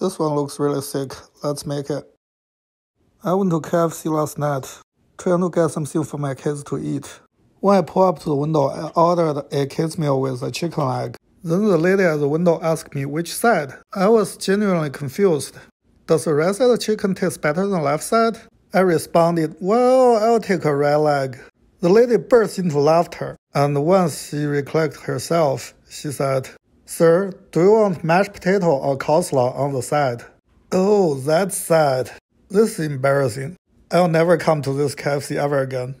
This one looks really sick. Let's make it. I went to KFC last night, trying to get something for my kids to eat. When I pulled up to the window, I ordered a kids meal with a chicken leg. Then the lady at the window asked me which side. I was genuinely confused. Does the right side of the chicken taste better than the left side? I responded, Well, I'll take a right leg. The lady burst into laughter, and once she recollected herself, she said, Sir, do you want mashed potato or coleslaw on the side? Oh, that's sad. This is embarrassing. I'll never come to this KFC ever again.